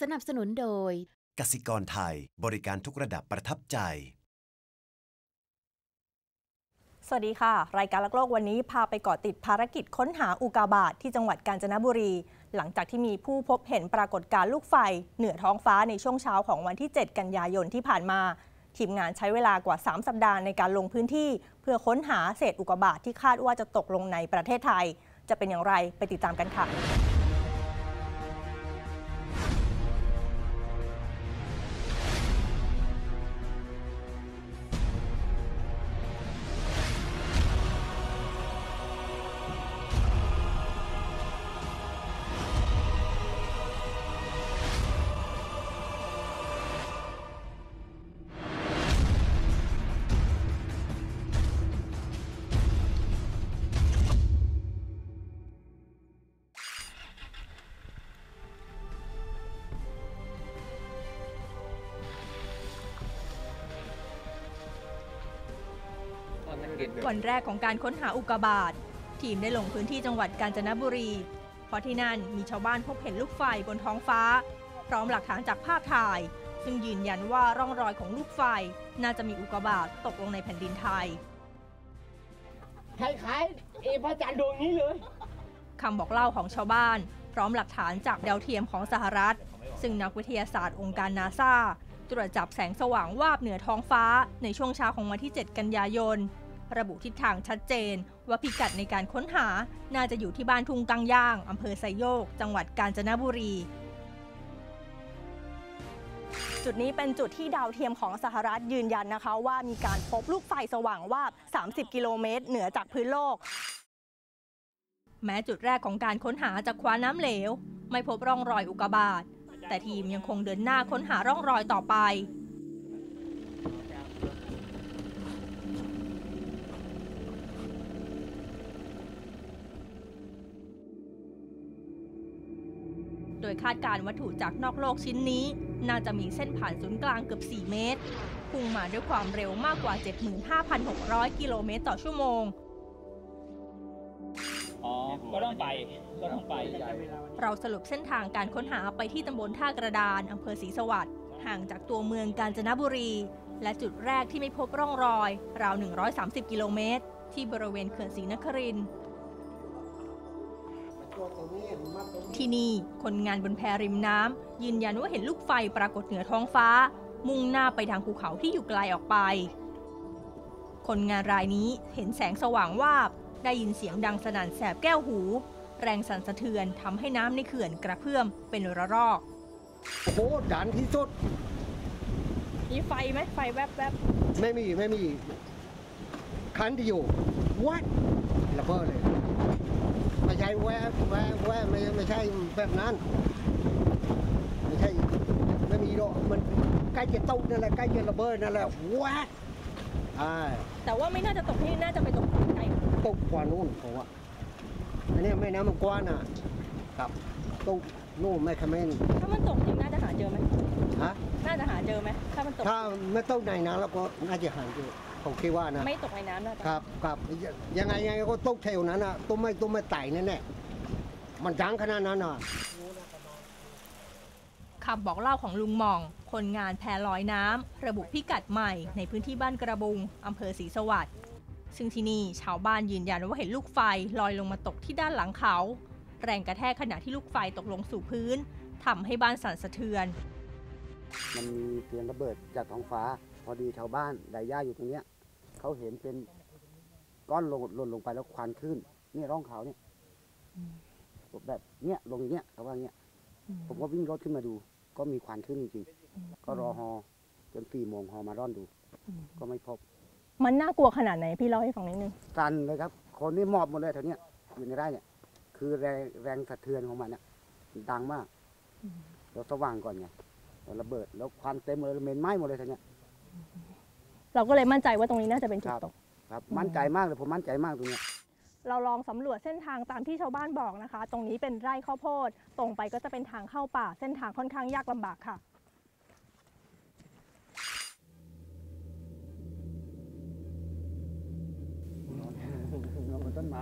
สนับสนุนโดย กสิกรไทยบริการทุกระดับประทับใจ สวัสดีค่ะ รายการลักโลกวันนี้พาไปเกาะติดภารกิจค้นหาอุกาบาตทที่จังหวัดกาญจนบุรี หลังจากที่มีผู้พบเห็นปรากฏการณ์ลูกไฟ เหนือท้องฟ้าในช่วงเช้าของวันที่ 7 กันยายนที่ผ่านมา ทีมงานใช้เวลากว่า 3 สัปดาห์ในการลงพื้นที่ เพื่อค้นหาเศษอุกกาบาตที่คาดว่าจะตกลงในประเทศไทย จะเป็นอย่างไรไปติดตามกันค่ะ วันแรกของการค้นหาอุกกาบาตทีมได้ลงพื้นที่จังหวัดกาญจนบุรี เพราะที่นั่นมีชาวบ้านพบเห็นลูกไฟบนท้องฟ้า พร้อมหลักฐานจากภาพถ่าย ซึ่งยืนยันว่าร่องรอยของลูกไฟน่าจะมีอุกกาบาตตกลงในแผ่นดินไทยคล้ายๆเอพระจันทร์ดวงนี้เลยคำบอกเล่าของชาวบ้าน พร้อมหลักฐานจากดาวเทียมของสหรัฐ ซึ่งนักวิทยาศาสตร์องค์การนาซาตรวจจับแสงสว่างวาบเหนือท้องฟ้าในช่วงเช้าของวันที่ 7 กันยายน ระบุทิศทางชัดเจน ว่าพิกัดในการค้นหาน่าจะอยู่ที่บ้านทุ่งกังย่างอำเภอไซโยก จังหวัดกาญจนบุรี จุดนี้เป็นจุดที่ดาวเทียมของสหรัฐยืนยันนะคะ ว่ามีการพบลูกไฟสว่างวาบ 30 กิโลเมตร เหนือจากพื้นโลก แม้จุดแรกของการค้นหาจากคว้าน้ำเหลว ไม่พบร่องรอยอุกกาบาตแต่ทีมยังคงเดินหน้าค้นหาร่องรอยต่อไป ยคาดการณ์วัตถุจากนอกโลกชิ้นนี้ น่าจะมีเส้นผ่านศูนย์กลางเกือบ 4 เมตร พุ่งมาด้วยความเร็วมากกว่า 75,600 กิโลเมตรต่อชั่วโมง อ๋อ ก็ต้องไป ก็ต้องไป เราสรุปเส้นทางการค้นหาไปที่ตำบลท่ากระดานอำเภอศรีสวัสดิ์ห่างจากตัวเมืองกาญจนบุรี และจุดแรกที่ไม่พบร่องรอย ราว 130 กิโลเมตร ที่บริเวณเขื่อนศรีนครินทร์ ที่นี่คนงานบนแพริมน้ำยืนยันว่าเห็นลูกไฟปรากฏเหนือท้องฟ้า มุ่งหน้าไปทางภูเขาที่อยู่ไกลออกไป คนงานรายนี้เห็นแสงสว่างวาบ ได้ยินเสียงดังสนั่นแสบแก้วหู แรงสั่นสะเทือนทำให้น้ำในเขื่อนกระเพื่อมเป็นระลอกโอ้โหดันที่สุดมีไฟไหมไฟแวบแวบไม่มีไม่มีคันที่อยู่วัดระเบิดเลย ใช่แวบแวบแวบไม่ไม่ใช่แบบนั้น ไม่ใช่ไม่มีหรอกมันใกล้จะตกนั่นแหละใกล้จะระเบิดนั่นแหละวัดอ่าแต่ว่าไม่น่าจะตกที่น่าจะไปตกไกลตกกว่านู่นผมว่าอันนี้แม่น้ำมันกว้างอะครับตกนู่นไม่คอมเมนต์ถ้ามันตกจริงน่าจะหาเจอไหมฮะน่าจะหาเจอไหมถ้ามันตกถ้าไม่ตกในน้ำแล้วก็น่าจะหายอยู่ ผมคิดว่านะไม่ตกในน้ำน่าจะครับ ครับยังไงยังไงก็ตกแถวนั้นอะต้มไม่ต้มไม่ไต่แน่แน่ๆมันจังขนาดนั้นอะคำบอกเล่าของลุงหมอง คนงานแพลอยน้ำระบุพิกัดใหม่ในพื้นที่บ้านกระบุงอำเภอศรีสวัสดิ์ซึ่งที่นี่ชาวบ้านยืนยันว่าเห็นลูกไฟลอยลงมาตกที่ด้านหลังเขา แรงกระแทกขณะที่ลูกไฟตกลงสู่พื้นทำให้บ้านสั่นสะเทือน มันมีเสียงระเบิดจากท้องฟ้า พอดีชาวบ้านไดย่าอยู่ตรงเนี้ย เขาเห็นเป็นก้อนลงหล่นลงไปแล้วควันขึ้นนี่ร่องเขาเนี่ยแบบเนี้ยลงอย่างเนี้ยเขาว่าเนี้ยผมก็วิ่งรถขึ้นมาดู ก็มีควันขึ้นจริงๆก็รอฮอจนสี่โมงฮอมาร่อนดู ก็ไม่พบ มันน่ากลัวขนาดไหนพี่เล่าให้ฟังนิดนึงสั่นเลยครับ คนนี่หมอบหมดเลยแถวเนี้ยอยู่ในไร่เนี่ย คือแรงแรงสะเทือนของมันเนี่ยดังมากเราสว่างก่อนไงแล้วระเบิดแล้วควันเต็มเลยเหม็นไหม้หมดเลยแถวเนี้ย เราก็เลยมั่นใจว่าตรงนี้น่าจะเป็นจุดครับตก ครับมั่นใจมากเลยผมมั่นใจมากตรงเนี้ยเราลองสำรวจเส้นทางตามที่ชาวบ้านบอกนะคะ ตรงนี้เป็นไร่ข้าวโพด ตรงไปก็จะเป็นทางเข้าป่า เส้นทางค่อนข้างยากลำบากค่ะ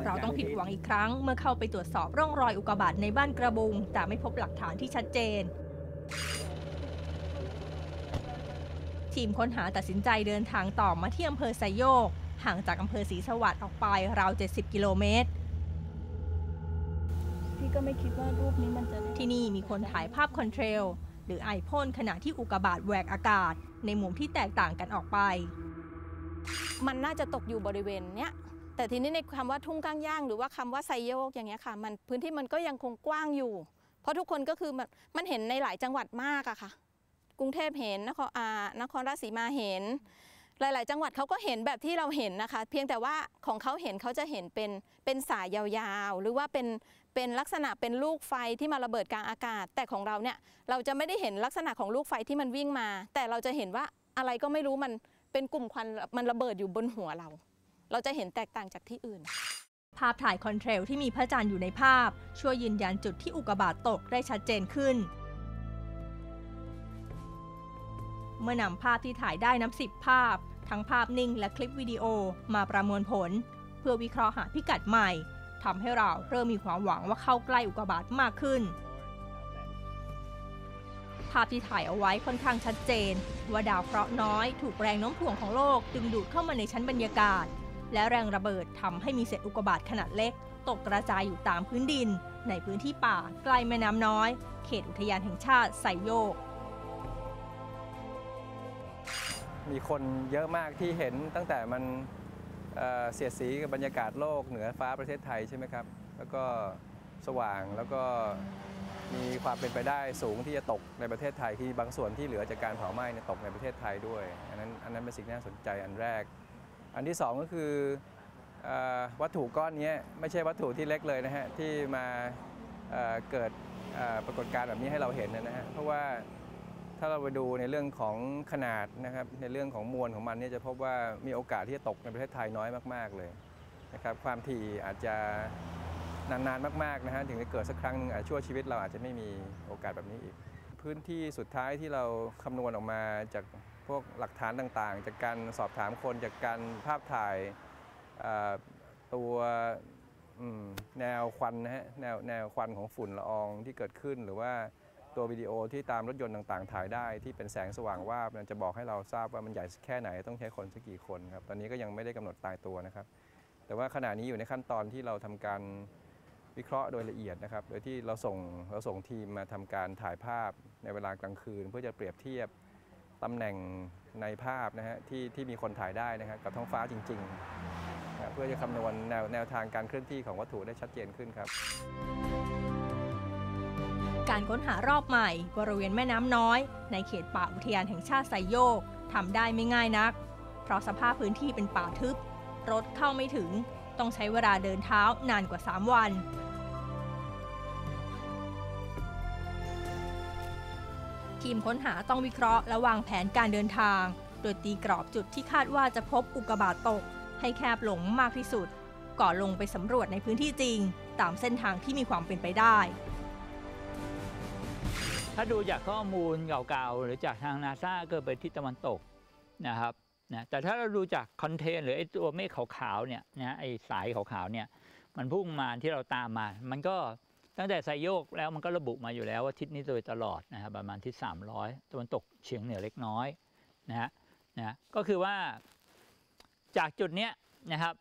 เราต้องผิดหวังอีกครั้งเมื่อเข้าไปตรวจสอบร่องรอยอุกกาบาตในบ้านกระบุง แต่ไม่พบหลักฐานที่ชัดเจน ทีมค้นหาตัดสินใจเดินทางต่อมาที่อำเภอไซโยก ห่างจากอำเภอศรีสวัสดิ์ออกไปราว 70 กิโลเมตร พี่ก็ไม่คิดว่ารูปนี้มันจะได้ที่นี่มีคนถ่ายภาพคอนเทรล หรือไอพ่นขณะที่อุกกาบาตแหวกอากาศ ในมุมที่แตกต่างกันออกไป มันน่าจะตกอยู่บริเวณเนี้ย แต่ทีนี้ในคำว่าทุ่งก้างย่าง หรือว่าคำว่าไซโยกอย่างเงี้ยค่ะ มันพื้นที่มันก็ยังคงกว้างอยู่ เพราะทุกคนก็คือมันมันเห็นในหลายจังหวัดมากอะค่ะ กรุงเทพเห็นนครอานครราชสีมาเห็น หลาย ๆ จังหวัดเขาก็เห็นแบบที่เราเห็นนะคะ เพียงแต่ว่าของเขาเห็นเขาจะเห็นเป็นเป็นสายยาวๆ หรือว่าเป็นเป็นลักษณะเป็นลูกไฟที่มาระเบิดกลางอากาศ แต่ของเราเนี่ยเราจะไม่ได้เห็นลักษณะของลูกไฟที่มันวิ่งมา แต่เราจะเห็นว่าอะไรก็ไม่รู้มันเป็นกลุ่มควันมันระเบิดอยู่บนหัวเรา เราจะเห็นแตกต่างจากที่อื่น ภาพถ่ายคอนเทรลที่มีพระจันทร์อยู่ในภาพ ช่วยยืนยันจุดที่อุกกาบาตตกได้ชัดเจนขึ้น เมื่อนำภาพที่ถ่ายได้นับสิบภาพ ทั้งภาพนิ่งและคลิปวิดีโอมาประมวลผล เพื่อวิเคราะห์หาพิกัดใหม่ทำให้เราเริ่มมีความหวังว่าเข้าใกล้อุกกาบาตมากขึ้น ภาพที่ถ่ายเอาไว้ค่อนข้างชัดเจน ว่าดาวเคราะห์น้อยถูกแรงโน้มถ่วงของโลกดึงดูดเข้ามาในชั้นบรรยากาศ และแรงระเบิดทำให้มีเศษอุกกาบาตขนาดเล็ก ตกกระจายอยู่ตามพื้นดิน ในพื้นที่ป่าใกล้แม่น้ำน้อย เขตอุทยานแห่งชาติไซโยก มีคนเยอะมากที่เห็นตั้งแต่มันเเสียดสีกับบรรยากาศโลกเหนือฟ้าประเทศไทยใช่ไหมครับ แล้วก็สว่างแล้วก็มีความเป็นไปได้สูงที่จะตกในประเทศไทยที่บางส่วนที่เหลือจากการเผาไหม้เนี่ยตกในประเทศไทยด้วย อันนั้นอันนั้นเป็นสิ่งที่น่าสนใจอันแรก อันที่สองก็คืออวัตถุก้อนนี้ไม่ใช่วัตถุที่เล็กเลยนะฮะที่มาเเกิดปรากฏการณ์แบบนี้ให้เราเห็นนะฮะเพราะว่า ถ้าเราไปดูในเรื่องของขนาดนะครับในเรื่องของมวลของมันเนี่ยจะพบว่ามีโอกาสที่จะตกในประเทศไทยน้อยมาก ๆเลยนะครับความถี่อาจจะนานๆมากๆนะฮะถึงจะเกิดสักครั้งหนึงอาจชั่วชีวิตเราอาจจะไม่มีโอกาสแบบนี้อีก พื้นที่สุดท้ายที่เราคำนวณออกมาจากพวกหลักฐานต่างๆ จากการสอบถามคนจากการภาพถ่ายตัวแนวควันนะฮะแนวแนวควันของฝุ่นละอองที่เกิดขึ้นหรือว่า ตัววิดีโอที่ตามรถยนต์ต่างๆ ถ่ายได้ที่เป็นแสงสว่างวาบเนี่ยจะบอกให้เราทราบว่ามันใหญ่แค่ไหนต้องใช้คนสักกี่คนครับตอนนี้ก็ยังไม่ได้กำหนดตายตัวนะครับ แต่ว่าขณะนี้อยู่ในขั้นตอนที่เราทำการวิเคราะห์โดยละเอียดนะครับ โดยที่เราส่งเราส่งทีมมาทำการถ่ายภาพในเวลากลางคืน เพื่อจะเปรียบเทียบตำแหน่งในภาพนะฮะที่ที่มีคนถ่ายได้นะครับกับท้องฟ้าจริงๆนะเพื่อจะคำนวณแนวแนวทางการเคลื่อนที่ของวัตถุได้ชัดเจนขึ้นครับ การค้นหารอบใหม่ บริเวณแม่น้ำน้อย ในเขตป่าอุทยานแห่งชาติไซโยกทำได้ไม่ง่ายนัก เพราะสภาพพื้นที่เป็นป่าทึบ รถเข้าไม่ถึง ต้องใช้เวลาเดินเท้านานกว่า 3 วัน ทีมค้นหาต้องวิเคราะห์และวางแผนการเดินทาง โดยตีกรอบจุดที่คาดว่าจะพบอุกกาบาตตก ให้แคบลงมากที่สุด ก่อนลงไปสำรวจในพื้นที่จริง ตามเส้นทางที่มีความเป็นไปได้ ถ้าดูจากข้อมูลเก่าๆ หรือจากทางนาซาเกิดไปทิศตะวันตกนะครับนะแต่ถ้าเราดูจากคอนเทนหรือไอ้ตัวเมฆขาวๆเนี่ยนะไอ้สายขาวๆเนี่ยมันพุ่งมาที่เราตามมา มันก็ตั้งแต่ไซโยกแล้วมันก็ระบุมาอยู่แล้วว่าทิศนี้โดยตลอดนะครับประมาณทิศ300ตะวันตกเฉียงเหนือเล็กน้อยนะฮะนะก็คือว่าจากจุดเนี้ยนะครับ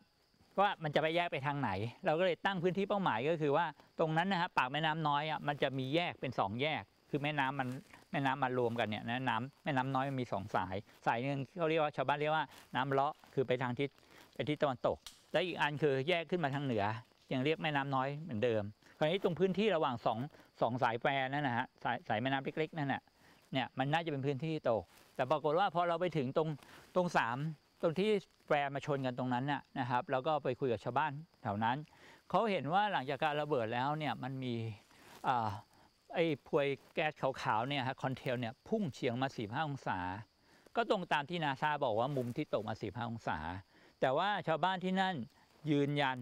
ว่ามันจะไปแยกไปทางไหน เราก็เลยตั้งพื้นที่เป้าหมายก็คือว่าตรงนั้นนะฮะปากแม่น้ำน้อยอะมันจะมีแยกเป็นสองแยก คือแม่น้ำมันแม่น้ำมารวมกันเนี่ยนะน้ำแม่น้ำน้อยมันมีสองสาย สายหนึ่งเขาเรียกว่าชาวบ้านเรียกว่าน้ำเลาะคือไปทางทิศไปทิศตะวันตก และอีกอันคือแยกขึ้นมาทางเหนือยังเรียกแม่น้ำน้อยเหมือนเดิม คราวนี้ตรงพื้นที่ระหว่างสองสองสายแปรนั่นนะฮะสายสายแม่น้ำเล็กๆนั่นน่ะเนี่ยมันน่าจะเป็นพื้นที่ตก แต่ปรากฏว่าพอเราไปถึงตรงตรงสามตรงที่แปรมาชนกันตรงนั้นน่ะนะครับ แล้วก็ไปคุยกับชาวบ้านแถวนั้นเขาเห็นว่าหลังจากการระเบิดแล้วเนี่ยมันมีอ่า ไอ้พวยแก๊สขาวๆเนี่ยฮะคอนเทลเนี่ยพุ่งเฉียงมา 45 องศา ก็ตรงตามที่นาซาบอกว่ามุมที่ตกมา 45 องศา แต่ว่าชาวบ้านที่นั่นยืนยัน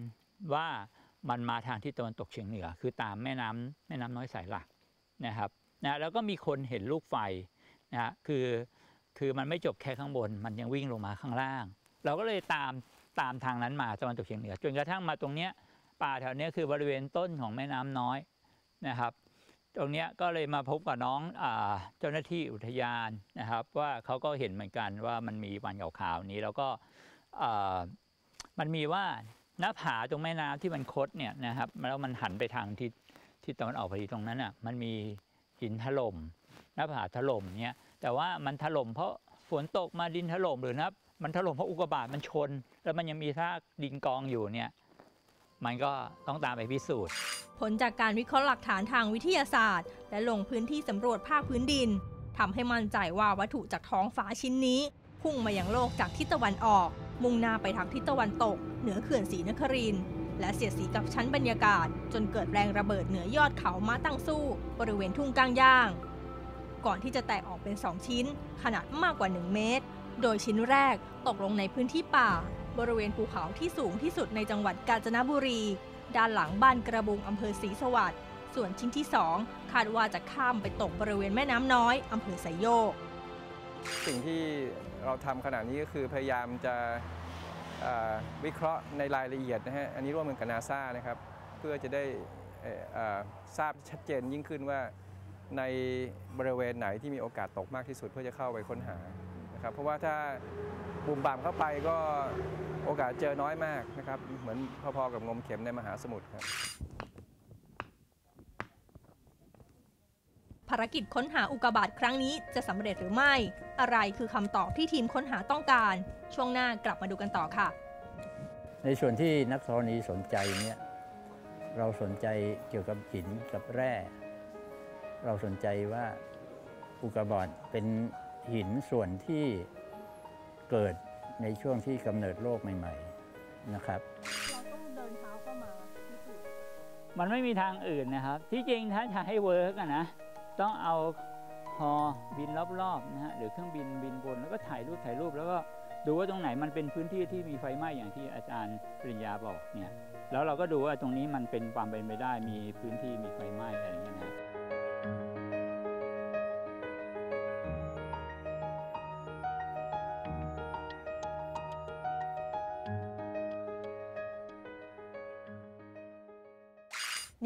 ว่ามันมาทางที่ตะวันตกเฉียงเหนือ คือตามแม่น้ำแม่น้ำน้อยสายหลักนะครับนะแล้วก็มีคนเห็นลูกไฟนะฮะคือคือมันไม่จบแค่ข้างบน มันยังวิ่งลงมาข้างล่าง เราก็เลยตามตามทางนั้นมาตะวันตกเฉียงเหนือจนกระทั่งมาตรงเนี้ยป่าแถวเนี้ยคือบริเวณต้นของแม่น้ำน้อยนะครับ ตรงนี้ก็เลยมาพบกับน้องอเจ้าหน้าที่อุทยานนะครับ ว่าเขาก็เห็นเหมือนกันว่ามันมีวันขาวๆนี้แล้วก็มันมีว่าหน้าผาตรงแม่น้ำที่มันคดเนี่ยนะครับแล้วมันหันไปทางทิศทิศตะวันออกพอดีตรงนั้นอะมันมีหินถล่มหน้าผาถล่มเนี่ยแต่ว่ามันถล่มเพราะฝนตกมาดินถล่มหรือนะมันถล่มเพราะอุกกาบาตมันชน แล้วมันยังมีซากดินกองอยู่เนี่ย มันก็ต้องตามไปพิสูจน์ ผลจากการวิเคราะห์หลักฐานทางวิทยาศาสตร์ และลงพื้นที่สำรวจภาคพื้นดินทำให้มั่นใจว่าวัตถุจากท้องฟ้าชิ้นนี้ พุ่งมาอยังโลกจากทิศตะวันออก มุ่งหน้าไปทางทิศตะวันตก เหนือเขื่อนศรีนครินทร์และเสียดสีกับชั้นบรรยากาศ จนเกิดแรงระเบิดเหนือยอดเขามาตั้งสู้ บริเวณทุ่งก้างย่าง ก่อนที่จะแตกออกเป็น 2 ชิ้น ขนาดมากกว่า 1 เมตร โดยชิ้นแรกตกลงในพื้นที่ป่า บริเวณภูเขาที่สูงที่สุดในจังหวัดกาญจนบุรี ด้านหลังบ้านกระบุงอำเภอศรีสวัสดิ์ส่วนชิ้นที่ 2 คาดว่าจะข้ามไปตกบริเวณแม่น้ำน้อยอำเภอไซโยก สิ่งที่เราทำขณะนี้ก็คือพยายามจะวิเคราะห์ในรายละเอียดนะฮะ อันนี้ร่วมมือกับนาซานะครับ เพื่อจะได้ทราบชัดเจนยิ่งขึ้นว่าในบริเวณไหนที่มีโอกาสตกมากที่สุดเพื่อจะเข้าไปค้นหา นะครับเพราะว่าถ้าบุ่มบ่ามเข้าไปก็โอกาสเจอน้อยมากนะครับ เหมือนพอๆกับงมเข็มในมหาสมุทรครับภารกิจค้นหาอุกกาบาตครั้งนี้จะสำเร็จหรือไม่ อะไรคือคำตอบที่ทีมค้นหาต้องการ ช่วงหน้ากลับมาดูกันต่อค่ะ ในส่วนที่นักธรณีสนใจเนี่ยเราสนใจเกี่ยวกับหินกับแร่ เราสนใจว่าอุกกาบาตเป็น หินส่วนที่เกิดในช่วงที่กำเนิดโลกใหม่ ๆนะครับ เราต้องเดินเท้าเข้ามาพิสูจน์มันไม่มีทางอื่นนะครับ ที่จริงถ้าจะให้ work อะนะ ต้องเอาฮ. บินรอบๆนะฮะหรือเครื่องบินบินบนแล้วก็ถ่ายรูปถ่ายรูปแล้วก็ดูว่าตรงไหนมันเป็นพื้นที่ที่มีไฟไหม้อย่างที่อาจารย์ปริญญาบอกเนี่ยแล้วเราก็ดูว่าตรงนี้มันเป็นความเป็นไปได้มีพื้นที่มีไฟ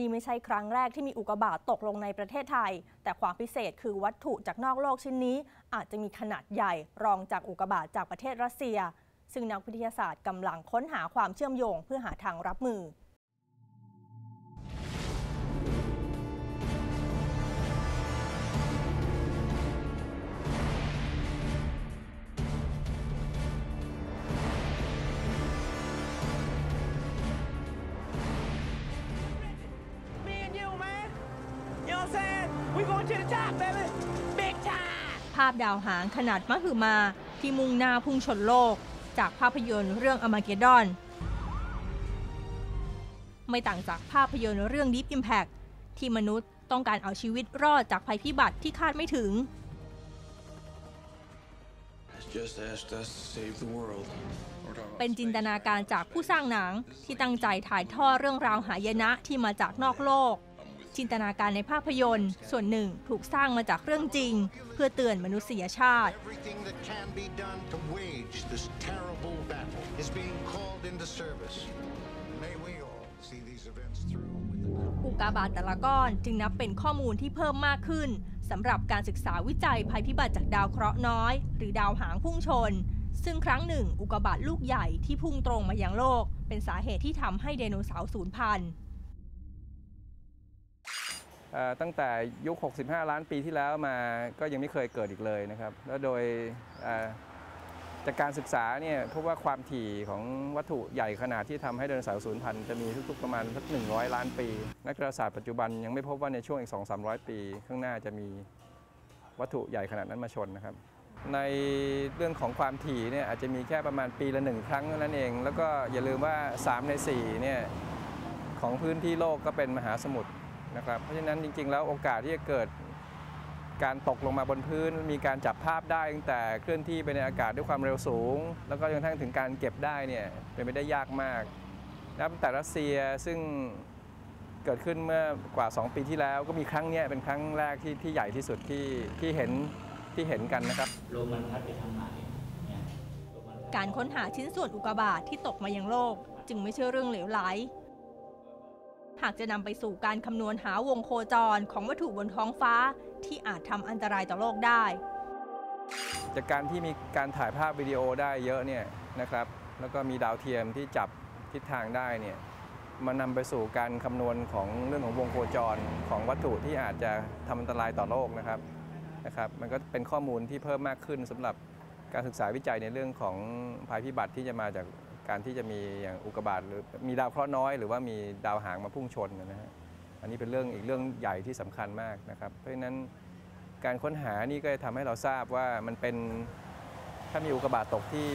นี่ไม่ใช่ครั้งแรกที่มีอุกกาบาตตกลงในประเทศไทย แต่ความพิเศษคือวัตถุจากนอกโลกชิ้นนี้ อาจจะมีขนาดใหญ่รองจากอุกกาบาตจากประเทศรัสเซีย ซึ่งนักวิทยาศาสตร์กำลังค้นหาความเชื่อมโยงเพื่อหาทางรับมือ ภาพดาวหางขนาดมหึมาที่มุ่งหน้าพุ่งชนโลก จากภาพยนตร์เรื่องอมาเกดอน ไม่ต่างจากภาพยนตร์เรื่อง Deep Impact ที่มนุษย์ต้องการเอาชีวิตรอดจากภัยพิบัติที่คาดไม่ถึง just asked us to save the world. We're talking เป็นจินตนาการจากผู้สร้างหนังที่ตั้งใจถ่ายทอดเรื่องราวหายนะที่มาจากนอกโลก จินตนาการในภาพยนตร์ ส่วนหนึ่งถูกสร้างมาจากเรื่องจริง เพื่อเตือนมนุษยชาติ Everything that can be done to wage this terrible battle is being called into service. May we all see these events through with the อุกกาบาตแต่ละก้อนจึงนับเป็นข้อมูลที่เพิ่มมากขึ้นสำหรับการศึกษาวิจัยภัยพิบัติจากดาวเคราะห์น้อย หรือดาวหางพุ่งชน ซึ่งครั้งหนึ่งอุกกาบาตลูกใหญ่ที่พุ่งตรงมายังโลก เป็นสาเหตุที่ทำให้ไดโนเสาร์สูญพันธุ์เอ่อ ตั้งแต่ยุค 65 ล้านปีที่แล้วมาก็ยังไม่เคยเกิดอีกเลยนะครับ แล้วโดยจากการศึกษาเนี่ยพบว่าความถี่ของวัตถุใหญ่ขนาดที่ทำให้ไดโนเสาร์สูญพันธุ์จะมีทุกๆประมาณสัก100 ล้านปี นักดาราศาสตร์ปัจจุบันยังไม่พบว่าในช่วงอีก 2-300 ปี ข้างหน้าจะมีวัตถุใหญ่ขนาดนั้นมาชนนะครับ ในเรื่องของความถี่เนี่ยอาจจะมีแค่ประมาณปีละหนึ่งครั้งเท่านั้นเอง แล้วก็อย่าลืมว่า 3 ใน4เนี่ยของพื้นที่โลกก็เป็นมหาสมุทร นะครับ เพราะฉะนั้นจริง ๆ แล้วโอกาสที่จะเกิดการตกลงมาบนพื้น มีการจับภาพได้ตั้งแต่เคลื่อนที่ไปในอากาศด้วยความเร็วสูง แล้วก็จนกระทั่งถึงการเก็บได้เนี่ยเป็นไปได้ยากมากนับแต่รัสเซียซึ่งเกิดขึ้นเมื่อกว่า 2 ปีที่แล้วก็มีครั้งนี้เป็นครั้งแรกที่ที่ใหญ่ที่สุดที่ที่เห็นที่เห็นกันนะครับลมมันพัดไปทางไหนการค้นหาชิ้นส่วนอุกกาบาตที่ตกมายังโลก จึงไม่ใช่เรื่องเหลวไหล หากจะนำไปสู่การคำนวณหาวงโคจรของวัตถุบนท้องฟ้า ที่อาจทำอันตรายต่อโลกได้ จากการที่มีการถ่ายภาพวิดีโอได้เยอะเนี่ยนะครับ แล้วก็มีดาวเทียมที่จับทิศทางได้เนี่ยมันนำไปสู่การคำนวณของเรื่องของวงโคจรของวัตถุที่อาจจะทำอันตรายต่อโลกนะครับนะครับ มันก็เป็นข้อมูลที่เพิ่มมากขึ้นสำหรับการศึกษาวิจัยในเรื่องของภัยพิบัติที่จะมาจาก การที่จะมีอย่างอุกกาบาตหรือมีดาวเคราะห์น้อยหรือว่ามีดาวหางมาพุ่งชนนะฮะอันนี้เป็นเรื่องอีกเรื่องใหญ่ที่สำคัญมากนะครับเพราะฉะนั้นการค้นหานี่ก็จะทำให้เราทราบว่ามันเป็นถ้ามีอุกกาบาตตกที่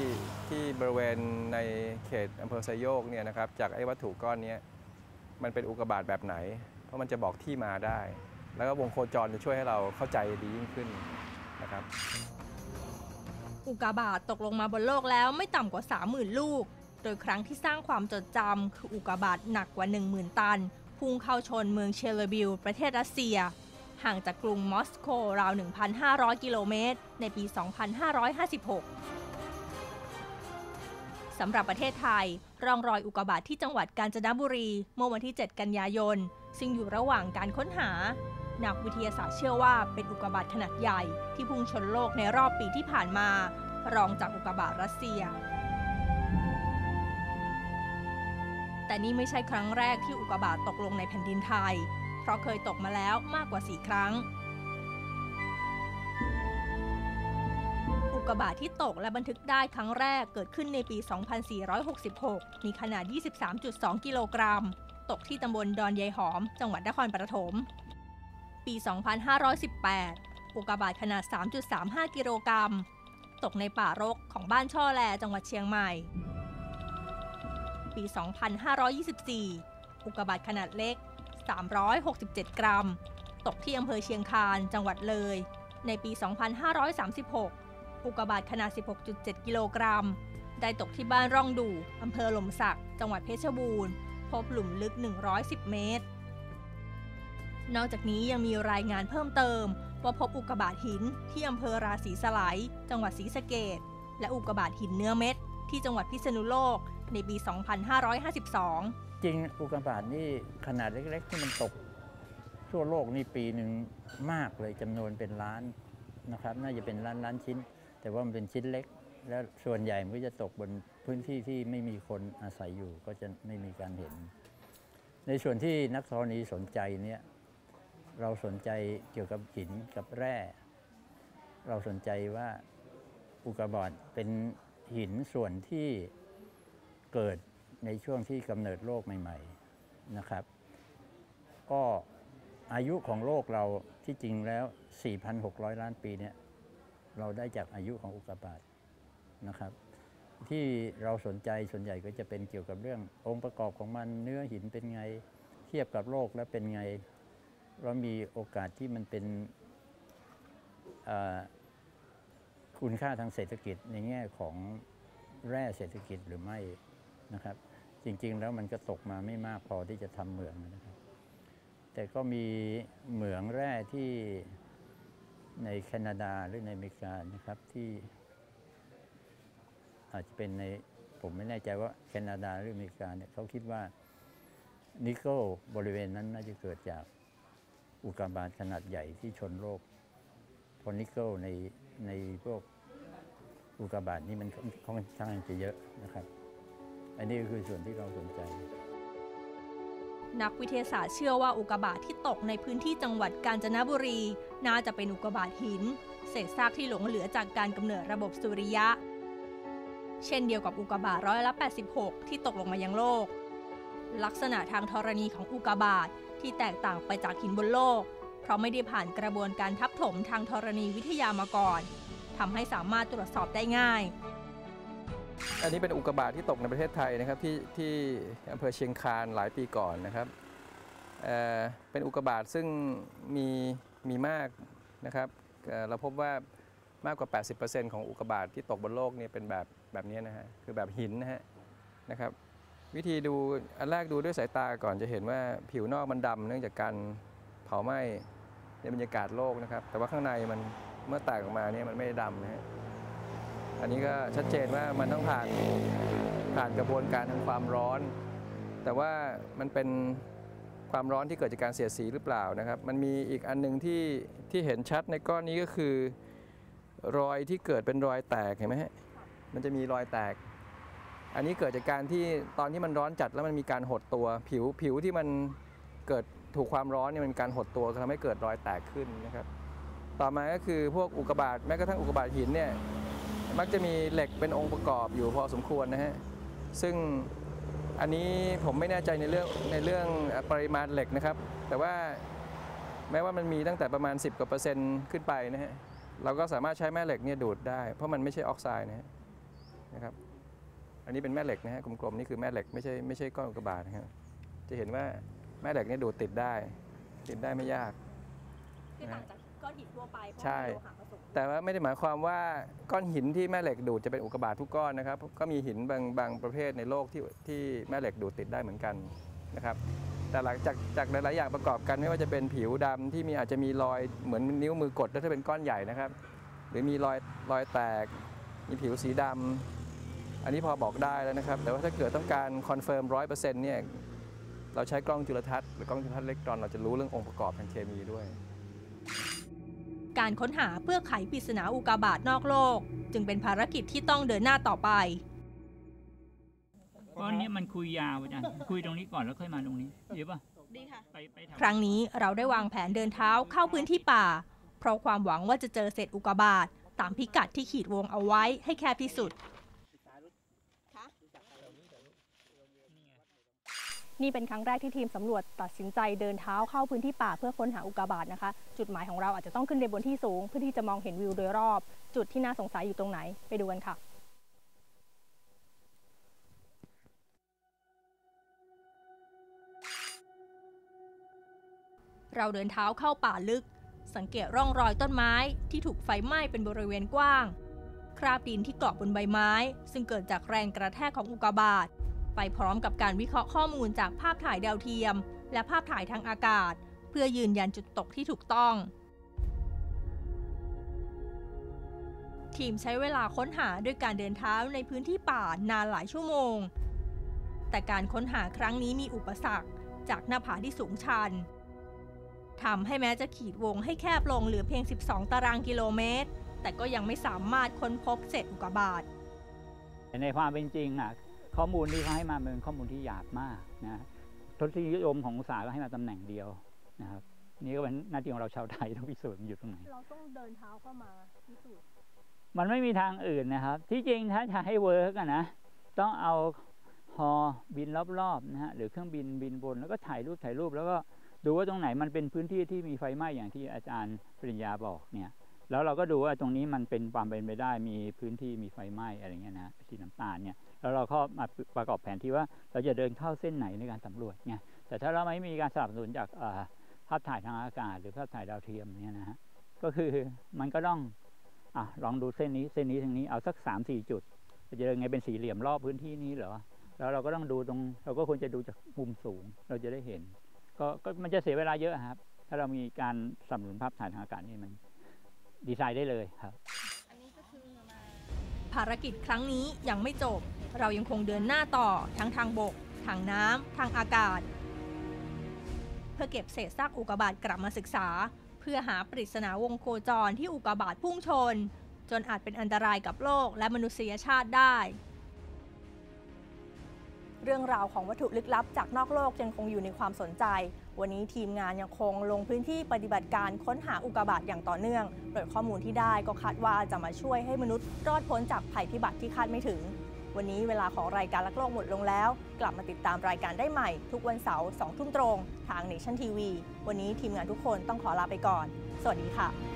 ที่บริเวณในเขตอำเภอไซโยกเนี่ยนะครับจากไอ้วัตถุก้อนนี้มันเป็นอุกกาบาตแบบไหน เพราะมันจะบอกที่มาได้ แล้วก็วงโคจรจะช่วยให้เราเข้าใจดียิ่งขึ้นนะครับอุกกาบาตตกลงมาบนโลกแล้วไม่ต่ำกว่า 30,000 ลูก โดยครั้งที่สร้างความจดจำคืออุกกาบาตหนักกว่า 10,000 ตัน พุ่งเข้าชนเมืองเชลบิล ประเทศรัสเซีย ห่างจากกรุงมอสโกราว 1,500 กิโลเมตร ในปี 2556 สำหรับประเทศไทย ร่องรอยอุกกาบาตที่จังหวัดกาญจนบุรี เมื่อวันที่ 7 กันยายน ซึ่งอยู่ระหว่างการค้นหา นักวิทยาศาสตร์เชื่อว่าเป็นอุกกาบาตขนาดใหญ่ที่พุ่งชนโลกในรอบปีที่ผ่านมา รองจากอุกกาบาตรัสเซีย แต่นี่ไม่ใช่ครั้งแรกที่อุกกาบาตตกลงในแผ่นดินไทย เพราะเคยตกมาแล้วมากกว่า 4 ครั้ง อุกกาบาตที่ตกและบันทึกได้ครั้งแรกเกิดขึ้นในปี 2466 มีขนาด 23.2 กิโลกรัม ตกที่ตำบลดอนยายหอม จังหวัดนครปฐม ปี 2518 อุกกาบาตขนาด 3.35 กิโลกรัม ตกในป่ารกของบ้านช่อแล จังหวัดเชียงใหม่ ปี 2524 อุกกาบาตขนาดเล็ก 367 กรัม ตกที่อำเภอเชียงคานจังหวัดเลย ในปี 2536 อุกกาบาตขนาด 16.7 กิโลกรัม ได้ตกที่บ้านร่องดู่อำเภอหล่มสัก จังหวัดเพชรบูรณ์ พบหลุมลึก 110 เมตร นอกจากนี้ยังมีรายงานเพิ่มเติม ว่าพบอุกกาบาตหินที่อำเภอราศีสไลยจังหวัดศรีสะเกดและอุกกาบาตหินเนื้อเม็ดที่จังหวัดพิษณุโลก ในปี 2552 จริงอุกกาบาตนี่ขนาดเล็ก ๆ ที่มันตก ทั่วโลกนี่ปีหนึ่งมากเลยจำนวนเป็นล้านนะครับ น่าจะเป็นล้านล้านชิ้น แต่ว่ามันเป็นชิ้นเล็ก แล้วส่วนใหญ่มันก็จะตกบนพื้นที่ที่ไม่มีคนอาศัยอยู่ก็จะไม่มีการเห็น ในส่วนที่นักธรณีสนใจเนี่ยเราสนใจเกี่ยวกับหินกับแร่ เราสนใจว่าอุกกาบาตเป็นหินส่วนที่ เกิดในช่วงที่กำเนิดโลกใหม่ ๆนะครับ ก็อายุของโลกเราที่จริงแล้ว 4,600 ล้านปีเนี่ยเราได้จากอายุของอุกกาบาตนะครับ ที่เราสนใจส่วนใหญ่ก็จะเป็นเกี่ยวกับเรื่ององค์ประกอบของมันเนื้อหินเป็นไงเทียบกับโลกแล้วเป็นไง เรามีโอกาสที่มันเป็นคุณค่าทางเศรษฐกิจในแง่ของแร่เศรษฐกิจหรือไม่ นะครับ จริงๆแล้วมันก็ตกมาไม่มากพอที่จะทำเหมืองนะครับ แต่ก็มีเหมืองแร่ที่ในแคนาดาหรือในอเมริกานะครับที่ อาจจะเป็นในผมไม่แน่ใจว่าแคนาดาหรืออเมริกาเนี่ยเขาคิดว่านิกเกิลบริเวณนั้นน่าจะเกิดจากอุกกาบาตขนาดใหญ่ที่ชนโลกเพราะนิกเกิลในในพวกอุกกาบาตนี่มันค่อนข้างจะเยอะนะครับ อันนี้ก็คือส่วนที่เราสนใจ นักวิทยาศาสตร์เชื่อว่าอุกกาบาตที่ตกในพื้นที่จังหวัดกาญจนบุรี น่าจะเป็นอุกกาบาตหิน เศษซากที่หลงเหลือจากการกำเนิดระบบสุริยะ เช่นเดียวกับอุกกาบาตร้อยละ 86 ที่ตกลงมายังโลก ลักษณะทางธรณีของอุกกาบาตที่แตกต่างไปจากหินบนโลก เพราะไม่ได้ผ่านกระบวนการทับถมทางธรณีวิทยามาก่อนทำให้สามารถตรวจสอบได้ง่าย อันนี้เป็นอุกกาบาตที่ตกในประเทศไทยนะครับที่ที่อำเภอเชียงคานหลายปีก่อนนะครับเเป็นอุกกาบาตซึ่งมีมีมากนะครับเเราพบว่ามากกว่า 80%ของอุกกาบาตที่ตกบนโลกเนี่ยเป็นแบบแบบนี้นะฮะคือแบบหินนะฮะนะครับ วิธีดูอันแรกดูด้วยสายตาก่อนจะเห็นว่าผิวนอกมันดำเนื่องจากการเผาไหม้ในบรรยากาศโลกนะครับ แต่ว่าข้างในมันเมื่อแตกออกมาเนี่ยมันไม่ดำนะฮะ อันนี้ก็ชัดเจนว่ามันต้องผ่านผ่านกระบวนการทางความร้อน แต่ว่ามันเป็นความร้อนที่เกิดจากการเสียดสีหรือเปล่านะครับ มันมีอีกอันหนึงที่ที่เห็นชัดในก้อนนี้ก็คือ รอยที่เกิดเป็นรอยแตกเห็นไหมฮะมันจะมีรอยแตก อันนี้เกิดจากการที่ตอนที่มันร้อนจัดแล้วมันมีการหดตัวผิวผิวที่มันเกิดถูกความร้อนเนี่ยมันการหดตัวทำให้เกิดรอยแตกขึ้นนะครับ ต่อมาก็คือพวกอุกกาบาตแม้กระทั่งอุกกาบาตหินเนี่ย มักจะมีเหล็กเป็นองค์ประกอบอยู่พอสมควรนะฮะซึ่งอันนี้ผมไม่แน่ใจในเรื่องในเรื่องปริมาณเหล็กนะครับ แต่ว่าแม้ว่ามันมีตั้งแต่ประมาณ 10กว่าเปอร์เซ็นต์ขึ้นไปนะฮะเราก็สามารถใช้แม่เหล็กเนี่ยดูดได้ เพราะมันไม่ใช่ออกไซด์นะฮะนะครับ อันนี้เป็นแม่เหล็กนะฮะกลมๆนี่คือแม่เหล็กไม่ใช่ไม่ใช่ก้อนอุกกาบาตนะครับจะเห็นว่าแม่เหล็กเนี่ยดูดติดได้ ติดได้ไม่ยากคือต่างจากก้อนหินทั่วไปเพราะใช่มีโลหะผสม แต่ว่าไม่ได้หมายความว่าก้อนหินที่แม่เหล็กดูดจะเป็นอุกกาบาตทุกก้อนนะครับ ก็มีหินบางบางประเภทในโลกที่ที่แม่เหล็กดูดติดได้เหมือนกันนะครับแต่หลังจากจากหลาย ๆ อย่างประกอบกันไม่ว่าจะเป็นผิวดำที่มีอาจจะมีรอยเหมือนนิ้วมือกดแล้วถ้าเป็นก้อนใหญ่นะครับ หรือมีรอยรอยแตก มีผิวสีดำอันนี้พอบอกได้แล้วนะครับ แต่ว่าถ้าเกิดต้องการ confirm ร้อยเปอร์เซ็นต์เนี่ยเราใช้กล้องจุลทรรศน์หรือกล้องจุลทรรศน์อิเล็กตรอนเราจะรู้เรื่ององค์ประกอบทางเคมีด้วย การค้นหาเพื่อไขปริศนาอุกกาบาตนอกโลก จึงเป็นภารกิจที่ต้องเดินหน้าต่อไปก้อนนี้มันคุยยาวอาจารย์คุยตรงนี้ก่อนแล้วค่อยมาตรงนี้ดีป่ะดีค่ะไปไปทำครั้งนี้เราได้วางแผนเดินเท้าเข้าพื้นที่ป่า เพราะความหวังว่าจะเจอเศษอุกกาบาตตามพิกัดที่ขีดวงเอาไว้ให้แคบที่สุด นี่เป็นครั้งแรกที่ทีมสำรวจตัดสินใจเดินเท้าเข้าพื้นที่ป่าเพื่อค้นหาอุกกาบาตนะคะ จุดหมายของเราอาจจะต้องขึ้นไปบนที่สูง เพื่อที่จะมองเห็นวิวโดยรอบ จุดที่น่าสงสัยอยู่ตรงไหนไปดูกันค่ะเราเดินเท้าเข้าป่าลึก สังเกตร่องรอยต้นไม้ที่ถูกไฟไหม้เป็นบริเวณกว้าง คราบดินที่เกาะบนใบไม้ ซึ่งเกิดจากแรงกระแทกของอุกกาบาต ไปพร้อมกับการวิเคราะห์ข้อมูลจากภาพถ่ายดาวเทียม และภาพถ่ายทางอากาศ เพื่อยืนยันจุดตกที่ถูกต้อง ทีมใช้เวลาค้นหาด้วยการเดินเท้าในพื้นที่ป่านานหลายชั่วโมง แต่การค้นหาครั้งนี้มีอุปสรรคจากหน้าผาที่สูงชันทำให้แม้จะขีดวงให้แคบลงเหลือเพียง 12 ตารางกิโลเมตร แต่ก็ยังไม่สามารถค้นพบเศษอุกกาบาตในความเป็นจริงอะ ข้อมูลที่เขาให้มาเป็นข้อมูลที่หยาบมากนะทศนิยมของอุตสาหก็ให้มาตำแหน่งเดียวนะครับ นี่ก็เป็นหน้าที่ของเราชาวไทยต้องพิสูจน์มันอยู่ตรงไหนเราต้องเดินเท้าเข้ามาพิสูจน์มันไม่มีทางอื่นนะครับ ที่จริงถ้าจะให้ work นะต้องเอาฮ. บินรอบๆนะฮะหรือเครื่องบินบินบน แล้วก็ถ่ายรูปถ่ายรูปแล้วก็ดูว่าตรงไหนมันเป็นพื้นที่ที่มีไฟไหม้อย่างที่อาจารย์ปริญญาบอกเนี่ย แล้วเราก็ดูว่าตรงนี้มันเป็นความเป็นไปได้มีพื้นที่มีไฟไหม้อะไรเงี้ยนะสีน้ำตาลเนี่ยแล้วเราก็มาประกอบแผนที่ว่าเราจะเดินเข้าเส้นไหนในการสำรวจไงแต่ถ้าเราไม่มีการสนับสนุนจากภาพถ่ายทางอากาศ หรือภาพถ่ายดาวเทียมเนี่ยนะฮะก็คือมันก็ต้องอะลองดูเส้นนี้เส้นนี้ทางนี้เอาสักสามสี่จุดจะเดินไงเป็นสี่เหลี่ยมรอบพื้นที่นี้เหรอแล้วเราก็ต้องดูตรง เราก็ควรจะดูจากมุมสูงเราจะได้เห็น ก็ก็มันจะเสียเวลาเยอะครับ ถ้าเรามีการสนับสนุนภาพถ่ายทางอากาศนี่มัน ดีไซน์ได้เลยครับ ภารกิจครั้งนี้ยังไม่จบ เรายังคงเดินหน้าต่อทั้งทางบก ทางน้ำ ทางอากาศ เพื่อเก็บเศษซากอุกกาบาตกลับมาศึกษา เพื่อหาปริศนาวงโคจรที่อุกกาบาตพุ่งชน จนอาจเป็นอันตรายกับโลกและมนุษยชาติได้ เรื่องราวของวัตถุลึกลับจากนอกโลกยังคงอยู่ในความสนใจ วันนี้ทีมงานยังคงลงพื้นที่ปฏิบัติการค้นหาอุกกาบาตอย่างต่อเนื่อง โดยข้อมูลที่ได้ก็คาดว่าจะมาช่วยให้มนุษย์รอดพ้นจากภัยพิบัติที่คาดไม่ถึง วันนี้เวลาของรายการลักโลกหมดลงแล้ว กลับมาติดตามรายการได้ใหม่ ทุกวันเสาร์2ทุ่มตรง ทาง Nation TV วันนี้ทีมงานทุกคนต้องขอลาไปก่อน สวัสดีค่ะ